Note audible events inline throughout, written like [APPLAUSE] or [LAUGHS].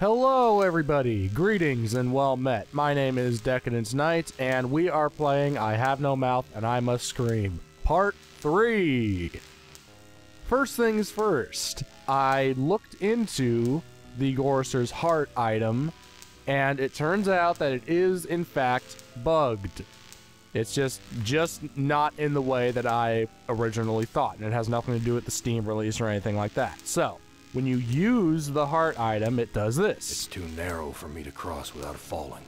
Hello, everybody. Greetings and well met. My name is Decadence Knight, and we are playing I Have No Mouth and I Must Scream, Part 3. First things first, I looked into the Gorrister's Heart item, and it turns out that it is, in fact, bugged. It's just just not in the way that I originally thought, and it has nothing to do with the Steam release or anything like that. So, when you use the heart item, it does this. It's too narrow for me to cross without falling.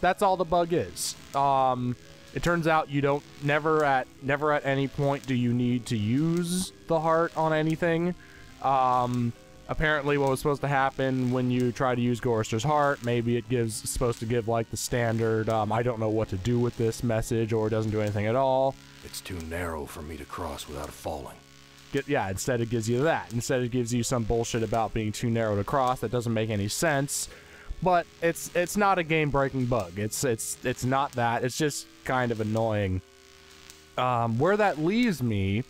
That's all the bug is. Um, it turns out you don't never at never at any point do you need to use the heart on anything. Um, apparently, what was supposed to happen when you try to use Gorrister's heart, maybe it gives supposed to give like the standard. Um, I don't know what to do with this message, or it doesn't do anything at all. It's too narrow for me to cross without falling. Get, yeah, instead it gives you that. Instead it gives you some bullshit about being too narrow to cross that doesn't make any sense. But it's it's not a game breaking bug. It's it's it's not that. It's just kind of annoying. Um, where that leaves me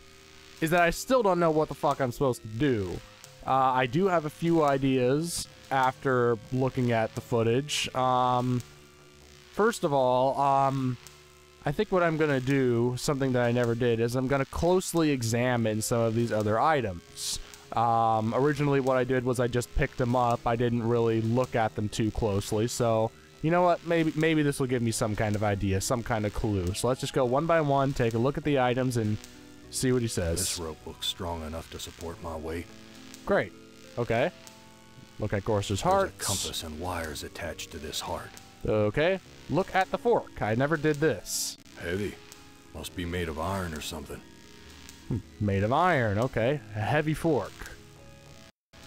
is that I still don't know what the fuck I'm supposed to do. Uh, I do have a few ideas after looking at the footage. Um, first of all, um, I think what I'm going to do, something that I never did, is I'm going to closely examine some of these other items. Um, originally, what I did was I just picked them up. I didn't really look at them too closely. So, you know what? Maybe maybe this will give me some kind of idea, some kind of clue. So let's just go one by one, take a look at the items, and see what he says. This rope looks strong enough to support my weight. Great. Okay. Look at Gorrister's heart. There's a compass and wires attached to this heart. Okay. Look at the fork. I never did this. Heavy. Must be made of iron or something. Hmm, made of iron. Okay. A heavy fork.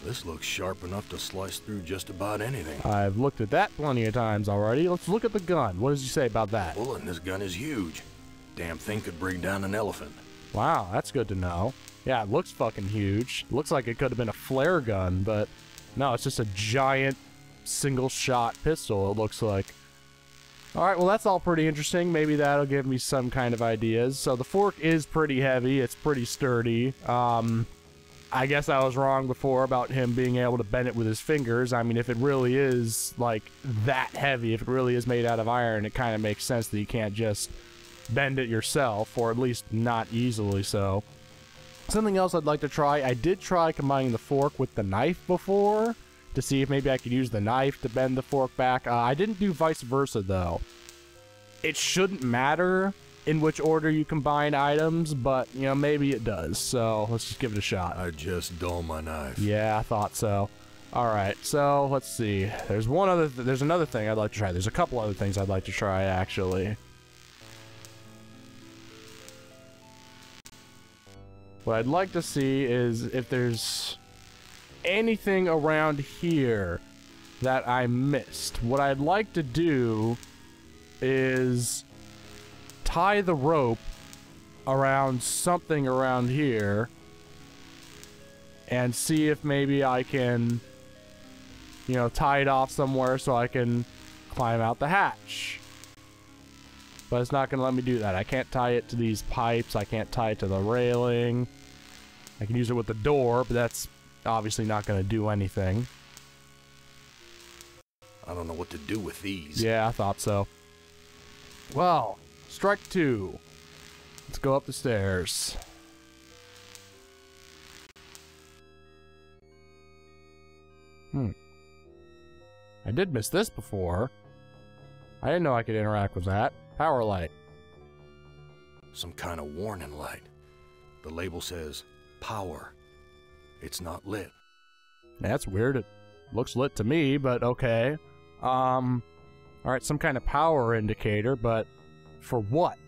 This looks sharp enough to slice through just about anything. I've looked at that plenty of times already. Let's look at the gun. What does he say about that? Bullet in this gun is huge. Damn thing could bring down an elephant. Wow, that's good to know. Yeah, it looks fucking huge. Looks like it could have been a flare gun, but no, it's just a giant single shot pistol, it looks like. Alright, well that's all pretty interesting. Maybe that'll give me some kind of ideas. So the fork is pretty heavy, it's pretty sturdy. Um, I guess I was wrong before about him being able to bend it with his fingers. I mean, if it really is, like, that heavy, if it really is made out of iron, it kind of makes sense that you can't just bend it yourself, or at least not easily so. Something else I'd like to try, I did try combining the fork with the knife before, to see if maybe I could use the knife to bend the fork back. Uh, I didn't do vice versa, though. It shouldn't matter in which order you combine items, but, you know, maybe it does. So, let's just give it a shot. I just dull my knife. Yeah, I thought so. Alright, so, let's see. There's one other, th there's another thing I'd like to try. There's a couple other things I'd like to try, actually. What I'd like to see is if there's anything around here that I missed. What I'd like to do is tie the rope around something around here and see if maybe I can, you know, tie it off somewhere so I can climb out the hatch. But it's not going to let me do that. I can't tie it to these pipes. I can't tie it to the railing. I can use it with the door, but that's obviously not going to do anything. I don't know what to do with these. Yeah, I thought so. Well, strike two. Let's go up the stairs. Hmm. I did miss this before. I didn't know I could interact with that. Power light. Some kind of warning light. The label says power. It's not lit. That's weird. It looks lit to me, but okay. Um, alright, some kind of power indicator, but for what?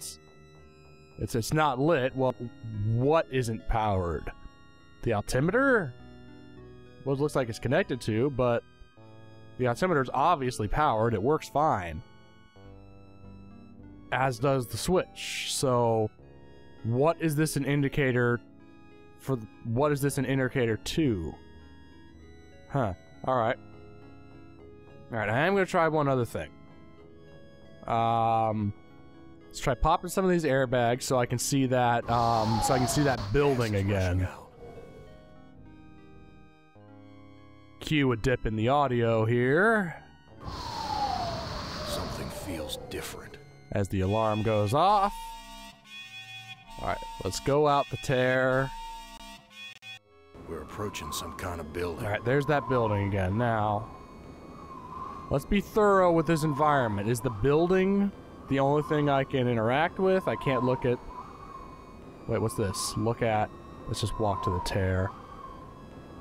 It's, it's not lit. Well, what isn't powered? The altimeter? Well, it looks like it's connected to, but the altimeter's obviously powered. It works fine. As does the switch. So, what is this an indicator for? What is this an indicator to? Huh. Alright. Alright, I am going to try one other thing. Um, let's try popping some of these airbags so I can see that, um, so I can see that building again. cue a dip in the audio here Something feels different. as the alarm goes off. Alright, let's go out the tear. We're approaching some kind of building. Alright, there's that building again. Now, let's be thorough with this environment. Is the building the only thing I can interact with? I can't look at. Wait, what's this? Look at. Let's just walk to the tear.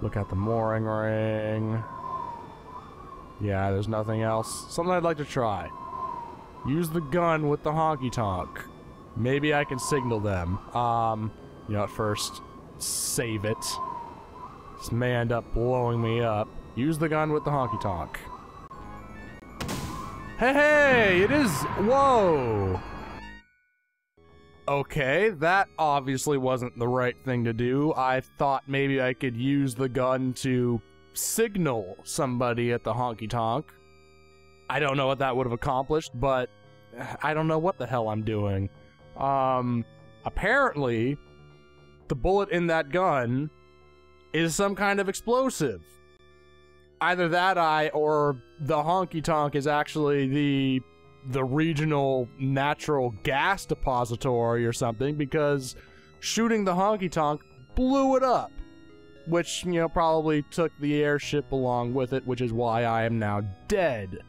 Look at the mooring ring. Yeah, there's nothing else. Something I'd like to try. Use the gun with the honky tonk. Maybe I can signal them. Um, you know, at first, save it. This may end up blowing me up. Use the gun with the honky tonk. Hey, hey, it is. Whoa. Okay, that obviously wasn't the right thing to do. I thought maybe I could use the gun to signal somebody at the honky tonk. I don't know what that would have accomplished, but I don't know what the hell I'm doing. Um, apparently, the bullet in that gun is some kind of explosive. Either that I or the honky tonk is actually the the regional natural gas depository or something because shooting the honky tonk blew it up. Which, you know, probably took the airship along with it, which is why I am now dead.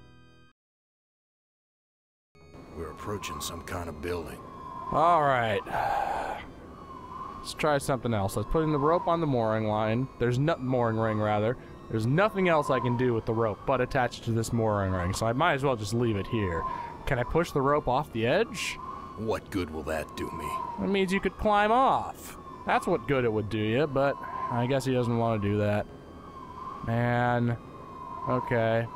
We're approaching some kind of building. Alright. [SIGHS] [SIGHS] [SIGHS] Let's try something else. Let's put in the rope on the mooring line. There's no mooring ring rather. There's nothing else I can do with the rope but attach it to this mooring ring, so I might as well just leave it here. Can I push the rope off the edge? What good will that do me? That means you could climb off. That's what good it would do you, but I guess he doesn't want to do that. Man. Okay.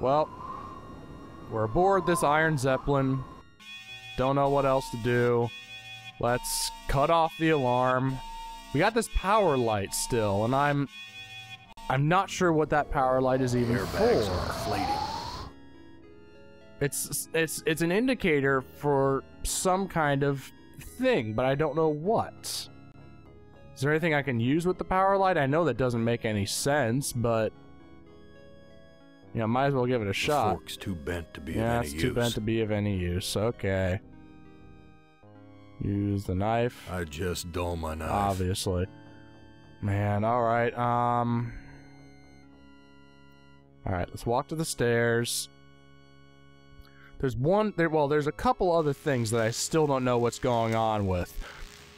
Well, we're aboard this Iron Zeppelin. Don't know what else to do. Let's cut off the alarm. We got this power light still, and I'm I'm not sure what that power light is even Airbags for. are inflating. It's it's it's an indicator for some kind of thing, but I don't know what. Is there anything I can use with the power light? I know that doesn't make any sense, but you know, might as well give it a The shot. fork's too bent to be Yeah, of it's any too use. bent to be of any use. Okay. Use the knife. I just dull my knife. Obviously. Man, alright, um. Alright, let's walk to the stairs. There's one, there, well, there's a couple other things that I still don't know what's going on with.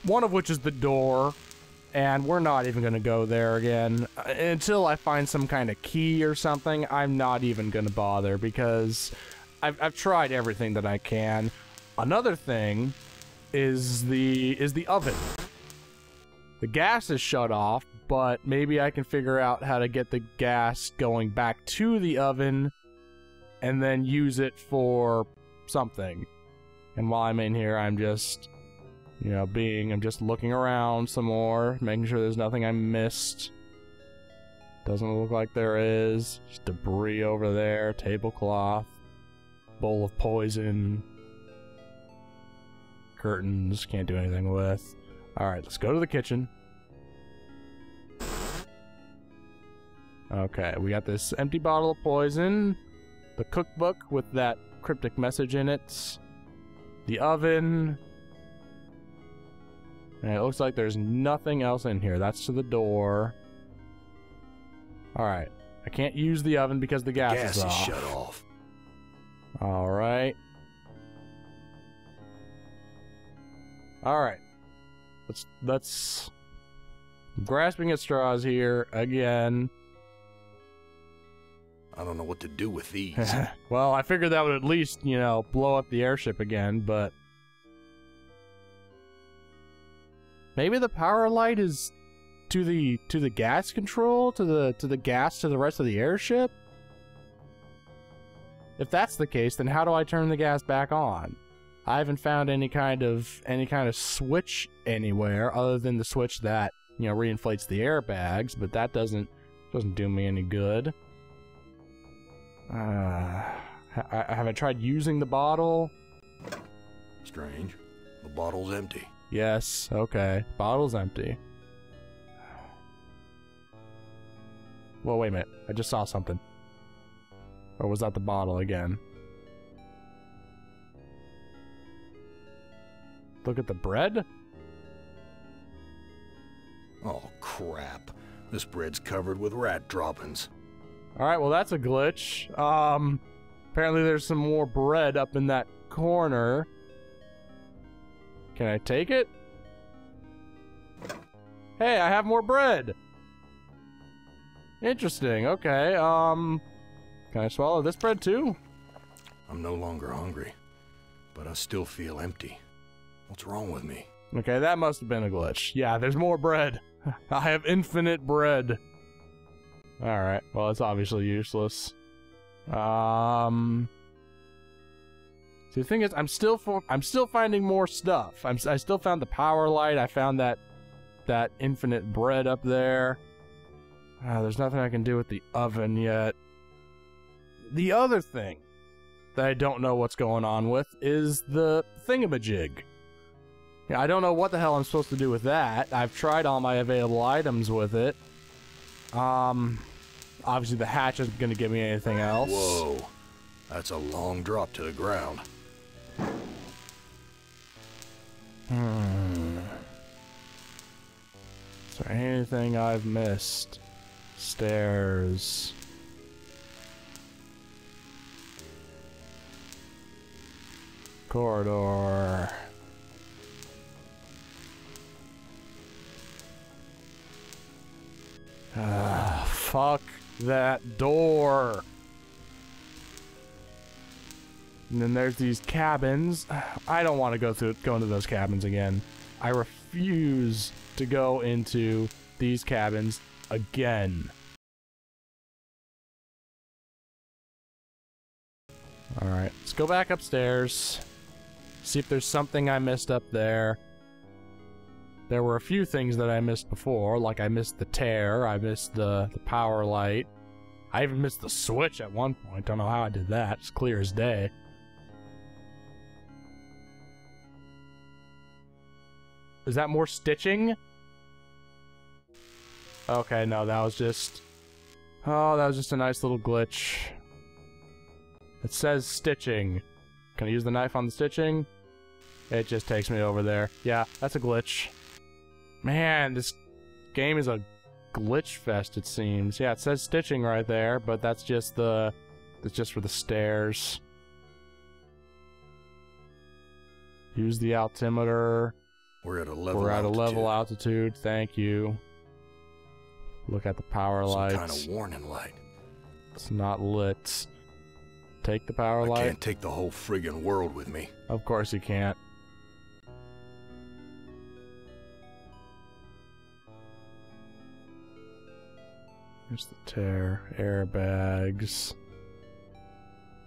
One of which is the door, and we're not even gonna go there again. Until I find some kind of key or something, I'm not even gonna bother because I've, I've tried everything that I can. Another thing is the is the oven. The gas is shut off, but maybe I can figure out how to get the gas going back to the oven and then use it for something. And while I'm in here, I'm just, you know, being, I'm just looking around some more, making sure there's nothing I missed. Doesn't look like there is. Just debris over there, tablecloth, bowl of poison, curtains, can't do anything with. Alright, let's go to the kitchen. Okay, we got this empty bottle of poison, the cookbook with that cryptic message in it, the oven, and it looks like there's nothing else in here. That's to the door. Alright, I can't use the oven because the gas, Gas is is off. shut off. Alright. Alright. Let's let's I'm grasping at straws here again. I don't know what to do with these. [LAUGHS] well, I figured that would at least, you know, blow up the airship again, but maybe the power light is to the to the gas control, to the to the gas to the rest of the airship? If that's the case, then how do I turn the gas back on? I haven't found any kind of any kind of switch anywhere other than the switch that, you know, reinflates the airbags, but that doesn't doesn't do me any good. Uh, have I tried using the bottle? Strange. The bottle's empty. Yes, okay. Bottle's empty. Well, wait a minute. I just saw something. Or was that the bottle again? Look at the bread? Oh, crap. This bread's covered with rat droppings. Alright, well that's a glitch. Um, apparently there's some more bread up in that corner. Can I take it? Hey, I have more bread! Interesting, okay, um... Can I swallow this bread too? I'm no longer hungry, but I still feel empty. What's wrong with me? Okay, that must have been a glitch. Yeah, there's more bread. [LAUGHS] I have infinite bread. Alright, well, it's obviously useless. Um... The thing is, I'm still for, I'm still finding more stuff. I'm, I still found the power light. I found that that infinite bread up there. Uh, there's nothing I can do with the oven yet. The other thing that I don't know what's going on with is the thingamajig. Yeah, I don't know what the hell I'm supposed to do with that. I've tried all my available items with it. Um, obviously the hatch isn't going to give me anything else. Whoa. That's a long drop to the ground. Hmm. Is there anything I've missed? Stairs. Corridor. Ah, fuck that door. And then there's these cabins. [SIGHS] I don't want to go through go into those cabins again. I refuse to go into these cabins again. Alright, let's go back upstairs. See if there's something I missed up there. There were a few things that I missed before, like I missed the tear, I missed the, the power light. I even missed the switch at one point. Don't know how I did that. It's clear as day. Is that more stitching? Okay, no, that was just... Oh, that was just a nice little glitch. It says stitching. Can I use the knife on the stitching? It just takes me over there. Yeah, that's a glitch. Man, this game is a glitch fest, it seems. Yeah, it says stitching right there, but that's just the... It's just for the stairs. Use the altimeter. We're at a level We're at altitude. a level altitude. Thank you. Look at the power Some lights. kind of warning light. It's not lit. Take the power I light. can't take the whole friggin' world with me. Of course you can't. Here's the tear. Airbags.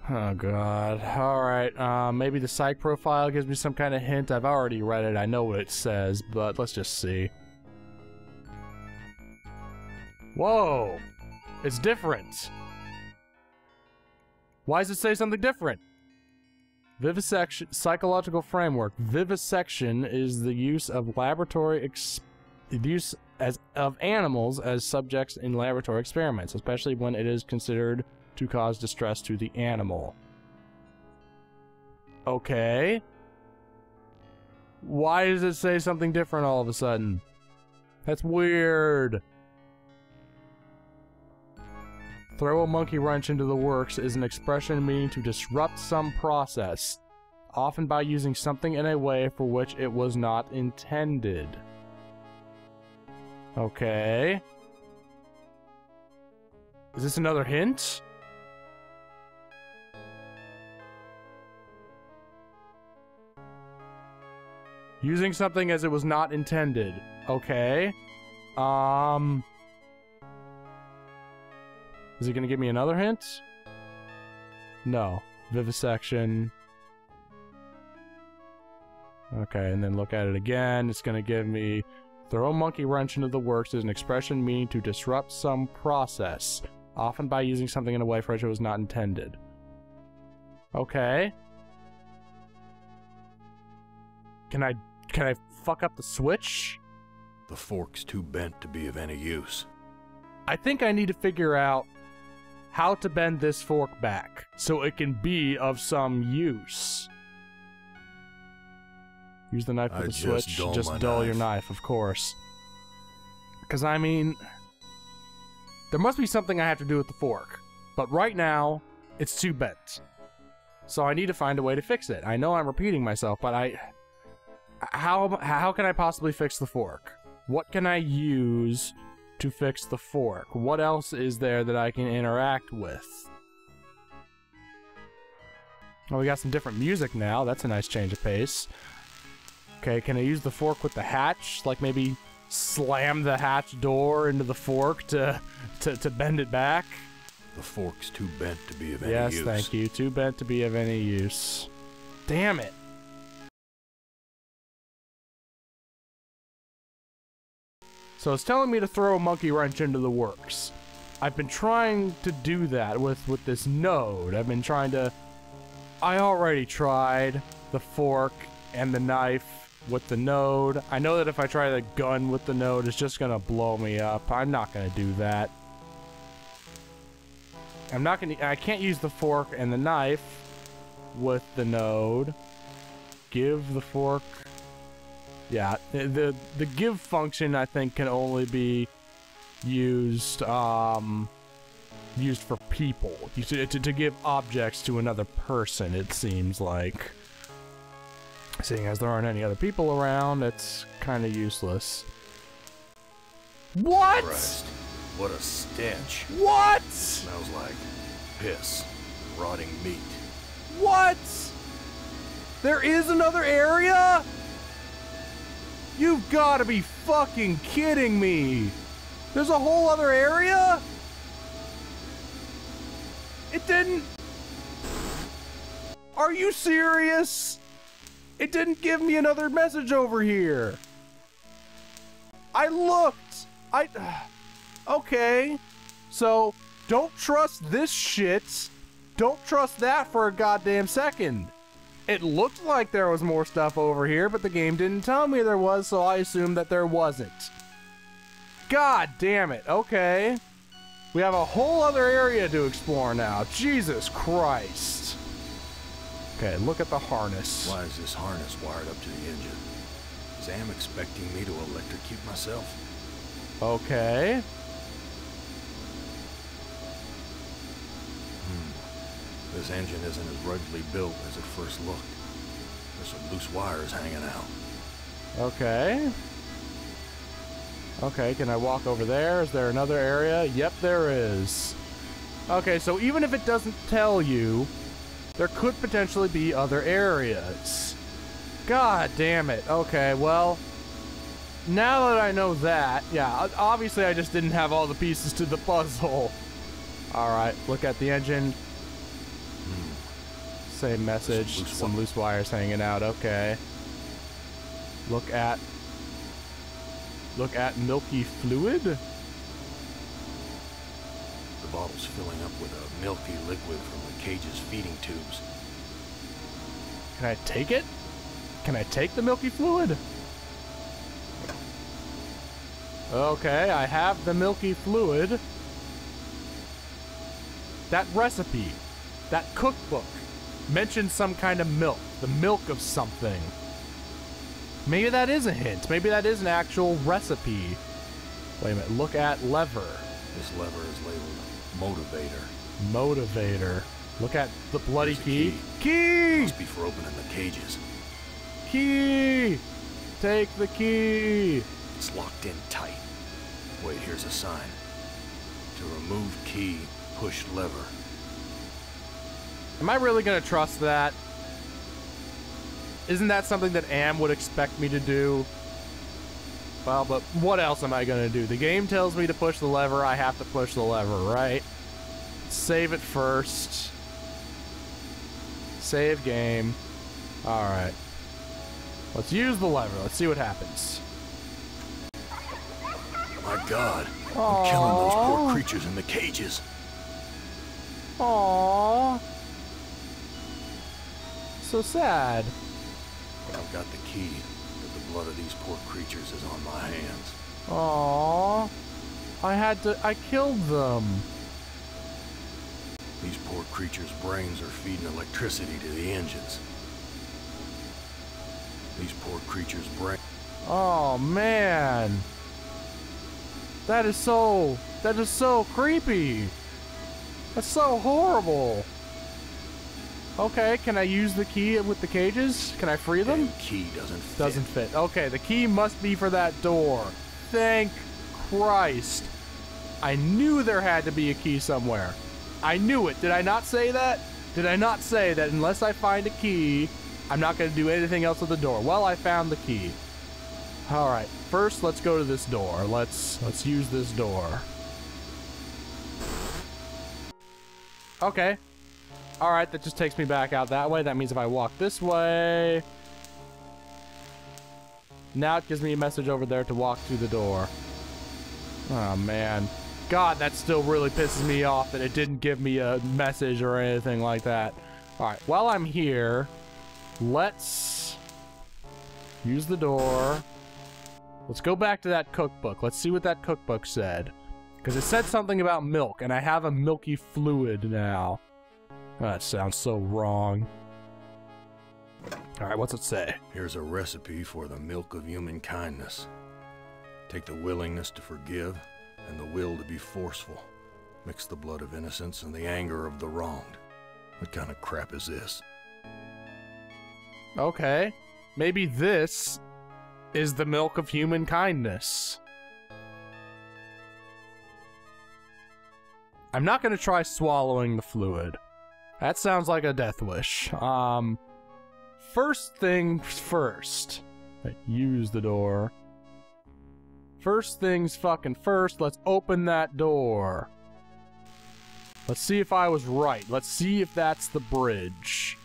Oh god. Alright, uh, maybe the psych profile gives me some kind of hint. I've already read it, I know what it says, but let's just see. Whoa! It's different! Why does it say something different? Vivisection psychological framework. Vivisection is the use of laboratory the use as of animals as subjects in laboratory experiments, especially when it is considered to cause distress to the animal. Okay. Why does it say something different all of a sudden? That's weird. Throw a monkey wrench into the works is an expression meaning to disrupt some process, often by using something in a way for which it was not intended. Okay. Is this another hint? Using something as it was not intended. Okay. Um. Is it to give me another hint? No. Vivisection. Okay, and then look at it again. It's to give me throw a monkey wrench into the works is an expression meaning to disrupt some process, often by using something in a way for which it was not intended. Okay. Can I can I fuck up the switch? The fork's too bent to be of any use. I think I need to figure out how to bend this fork back so it can be of some use. Use the knife with I the just switch. dull just dull your knife. knife, of course. Because, I mean, there must be something I have to do with the fork. But right now, it's too bent. So I need to find a way to fix it. I know I'm repeating myself, but I. How, how can I possibly fix the fork? What can I use to fix the fork? What else is there that I can interact with? Oh, we got some different music now. That's a nice change of pace. Okay, can I use the fork with the hatch? Like maybe slam the hatch door into the fork to to, to bend it back? The fork's too bent to be of any use. yes, thank you. Too bent to be of any use. Damn it. So it's telling me to throw a monkey wrench into the works. I've been trying to do that with with this node. I've been trying to I already tried the fork and the knife with the node. I know that if I try the gun with the node, it's just gonna blow me up. I'm not gonna do that. I'm not gonna. I can't use the fork and the knife with the node. Give the fork. Yeah, the the, give function I think can only be used um used for people. You to, to, to give objects to another person. It seems like. Seeing as there aren't any other people around, it's kind of useless. What? Christ, what a stench. What? Smells like piss, rotting meat. What? There is another area? You've got to be fucking kidding me. There's a whole other area? It didn't. Are you serious? It didn't give me another message over here. I looked. I. [SIGHS] Okay. So, don't trust this shit. Don't trust that for a goddamn second. It looked like there was more stuff over here, but the game didn't tell me there was, so I assumed that there wasn't. God damn it. Okay. We have a whole other area to explore now. Jesus Christ. Okay, look at the harness. Why is this harness wired up to the engine? Is AM expecting me to electrocute myself? Okay. This engine isn't as ruggedly built as it first looked. There's some loose wires hanging out. Okay. Okay, can I walk over there? Is there another area? Yep, there is. Okay, so even if it doesn't tell you, there could potentially be other areas. God damn it. Okay, well, now that I know that, yeah, obviously I just didn't have all the pieces to the puzzle. Alright, look at the engine. Same message. loose Some loose wires hanging out. Okay. Look at. Look at milky fluid. The bottle's filling up with a milky liquid from the cage's feeding tubes. Can I take it? Can I take the milky fluid? Okay, I have the milky fluid. That recipe, that cookbook, mentioned some kind of milk, the milk of something. Maybe that is a hint. Maybe that is an actual recipe. Wait a minute, look at lever. This lever is labeled motivator. Motivator. Look at the bloody key. key. Key! Must be for opening the cages. Key! Take the key! It's locked in tight. Wait, here's a sign. To remove key, push lever. AM I really gonna trust that? Isn't that something that Am would expect me to do? Well, but what else am I gonna do? The game tells me to push the lever, I have to push the lever, right? Save it first. Save game. Alright. Let's use the lever. Let's see what happens. My god, I'm killing those poor creatures in the cages. Aww. So sad. I've got the key, but the blood of these poor creatures is on my hands. Aww. I had to. I killed them. These poor creatures' brains are feeding electricity to the engines. These poor creatures' brains. Oh man. That is so. That is so creepy. That's so horrible. Okay, can I use the key with the cages? Can I free them? Damn key doesn't fit. Doesn't fit. Okay, the key must be for that door. Thank Christ. I knew there had to be a key somewhere. I knew it. Did I not say that? Did I not say that unless I find a key, I'm not going to do anything else with the door? Well, I found the key. All right. First, let's go to this door. Let's let's use this door. Okay. All right, that just takes me back out that way. That means if I walk this way, now it gives me a message over there to walk through the door. Oh, man. God, that still really pisses me off that it didn't give me a message or anything like that. All right, while I'm here, let's use the door. Let's go back to that cookbook. Let's see what that cookbook said. Because it said something about milk, and I have a milky fluid now. That sounds so wrong. All right, what's it say? Here's a recipe for the milk of human kindness. Take the willingness to forgive and the will to be forceful. Mix the blood of innocence and the anger of the wronged. What kind of crap is this? Okay. Maybe this is the milk of human kindness. I'm not going to try swallowing the fluid. That sounds like a death wish. Um, first things first. Use the door. First things fucking first, let's open that door. Let's see if I was right. Let's see if that's the bridge.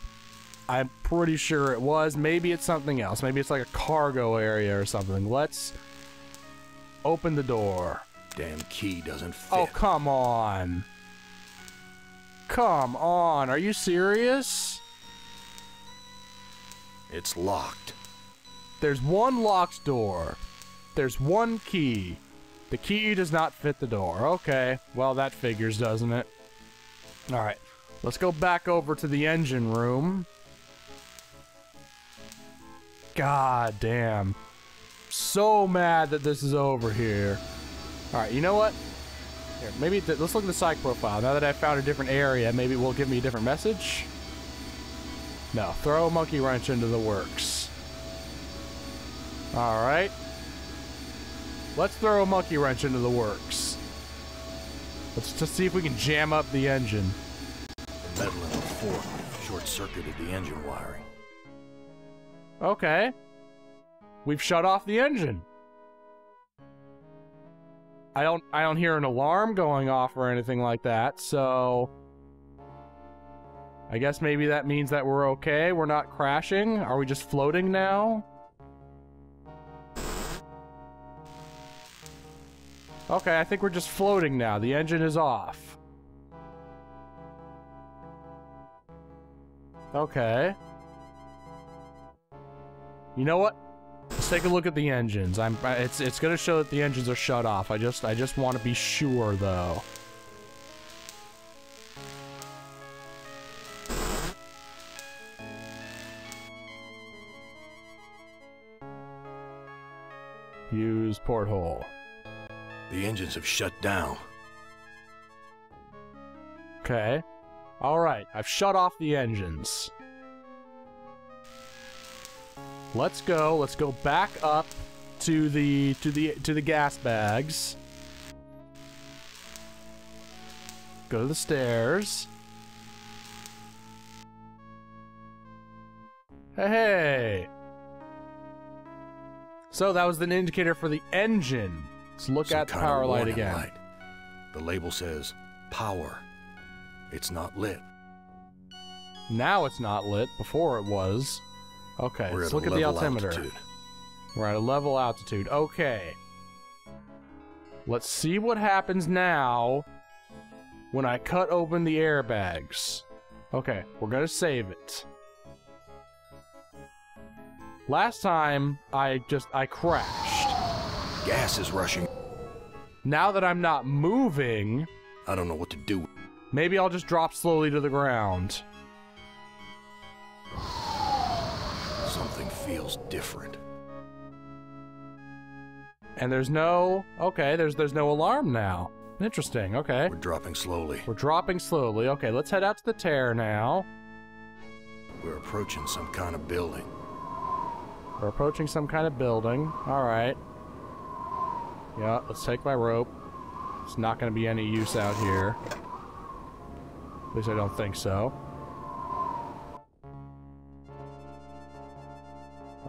I'm pretty sure it was. Maybe it's something else. Maybe it's like a cargo area or something. Let's open the door. Damn key doesn't fit. Oh, come on. Come on. Are you serious? It's locked. There's one locked door. There's one key. The key does not fit the door. Okay. Well, that figures, doesn't it? Alright. Let's go back over to the engine room. God damn. So mad that this is over here. Alright, you know what? Here, maybe let's look at the psych profile. Now that I've found a different area, maybe it will give me a different message. No, throw a monkey wrench into the works. Alright. Let's throw a monkey wrench into the works. Let's just see if we can jam up the engine. The metal in the fork short-circuited the engine wiring. Okay. We've shut off the engine. I don't I don't hear an alarm going off or anything like that, so I guess maybe that means that we're okay. We're not crashing. Are we just floating now? Okay, I think we're just floating now. The engine is off. Okay. You know what? Let's take a look at the engines. I'm it's it's going to show that the engines are shut off. I just I just want to be sure though. Use porthole. The engines have shut down. Okay. Alright, I've shut off the engines. Let's go. Let's go back up to the to the to the gas bags. Go to the stairs. Hey. So that was an indicator for the engine. Let's look Some at the power light again. light. The label says power. It's not lit. Now it's not lit. Before it was. Okay, We're let's look at the altimeter. altitude. We're at a level altitude. Okay. Let's see what happens now when I cut open the airbags. Okay, we're gonna save it. Last time, I just, I crashed. Gas is rushing. Now that I'm not moving, I don't know what to do. maybe I'll just drop slowly to the ground. Feels different. And there's no, okay, there's there's no alarm now. Interesting, okay. We're dropping slowly. We're dropping slowly. Okay, let's head out to the tear now. We're approaching some kind of building. We're approaching some kind of building. All right. Yeah, let's take my rope. It's not going to be any use out here. At least I don't think so.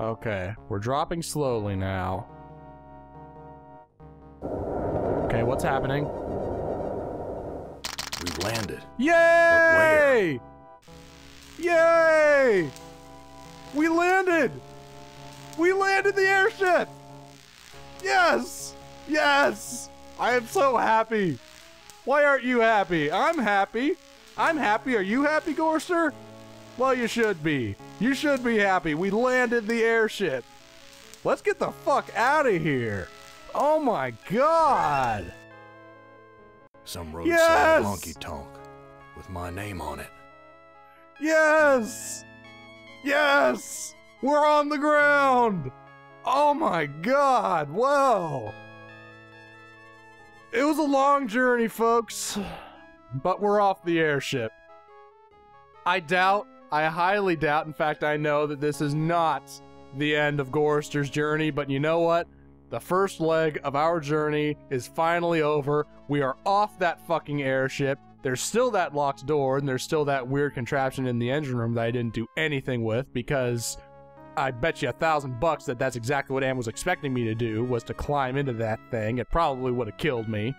Okay, we're dropping slowly now. Okay, what's happening? We've landed. Yay! Yay! We landed! We landed the airship! Yes! Yes! I am so happy! Why aren't you happy? I'm happy! I'm happy. Are you happy, Gorrister? Well, you should be. You should be happy. We landed the airship. Let's get the fuck out of here. Oh my god! Some roadside Yes! honky tonk with my name on it. Yes! Yes! We're on the ground! Oh my god, wow! It was a long journey, folks, but we're off the airship. I doubt, I highly doubt, in fact, I know that this is not the end of Gorrister's journey, but you know what? The first leg of our journey is finally over. We are off that fucking airship. There's still that locked door, and there's still that weird contraption in the engine room that I didn't do anything with because I bet you a thousand bucks that that's exactly what AM was expecting me to do was to climb into that thing. It probably would have killed me.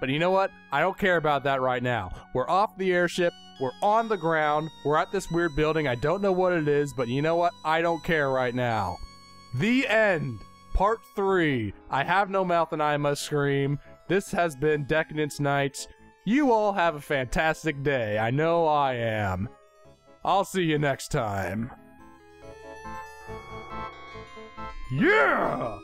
But you know what? I don't care about that right now. We're off the airship. We're on the ground. We're at this weird building. I don't know what it is, but you know what? I don't care right now. The end. Part 3. I have no mouth and I must scream. This has been Decadence Knights. You all have a fantastic day. I know I am. I'll see you next time. Yeah!